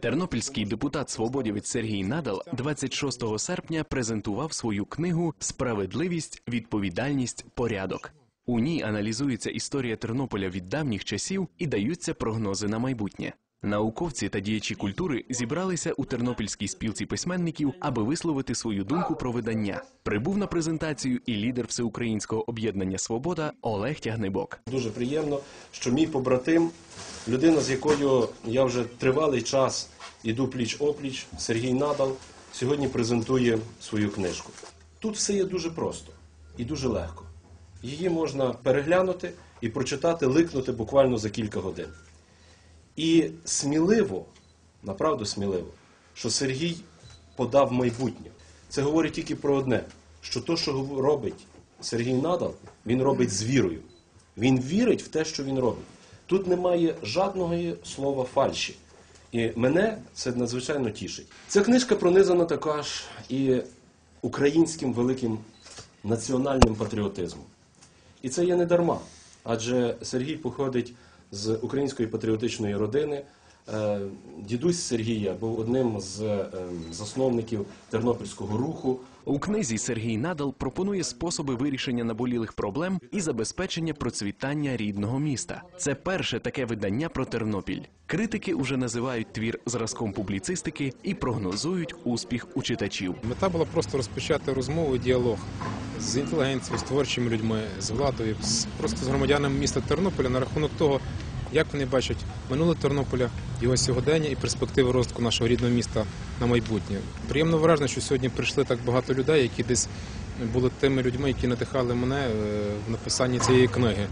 Тернопільський депутат свободівець Сергій Надал 26 серпня презентував свою книгу Справедливість, відповідальність, порядок. У ній аналізується історія Тернополя від давніх часів і даються прогнози на майбутнє. Науковці та діячі культури зібралися у Тернопільській спілці письменників, аби висловити свою думку про видання. Прибув на презентацію і лідер всеукраїнського об'єднання Свобода Олег Тягнебок. Дуже приємно, що мій побратим, людина, з якою я вже тривалий час іду пліч-опліч, Сергій Надал, сьогодні презентує свою книжку. Тут все є дуже просто і дуже легко. Її можна переглянути і прочитати, ликнути буквально за кілька годин. І сміливо, направду сміливо, що Сергій подав майбутнє. Це говорить тільки про одне: що то, що робить Сергій Надал, він робить з вірою. Він вірить в те, що він робить. Тут немає жодного слова фальші. І мене це надзвичайно тішить. Ця книжка пронизана також і українським великим національним патріотизмом. І це є не дарма, адже Сергій походить з української патріотичної родини. Е, Дідусь Сергія був одним з е, засновників Тернопільського руху. У книзі Сергій Надал пропонує способи вирішення наболілих проблем і забезпечення процвітання рідного міста. Це перше таке видання про Тернопіль. Критики уже називають твір зразком публіцистики і прогнозують успіх у читачів. Мета була просто розпочати розмову і діалог з інтелігенцією, з творчими людьми, з владою, з, просто з громадянами міста Тернополя на рахунок того, як вони бачать минуле Тернополя, його сьогодення і перспективи розвитку нашого рідного міста на майбутнє. Приємно вражено, що сьогодні прийшли так багато людей, які десь були тими людьми, які надихали мене е, в написанні цієї книги.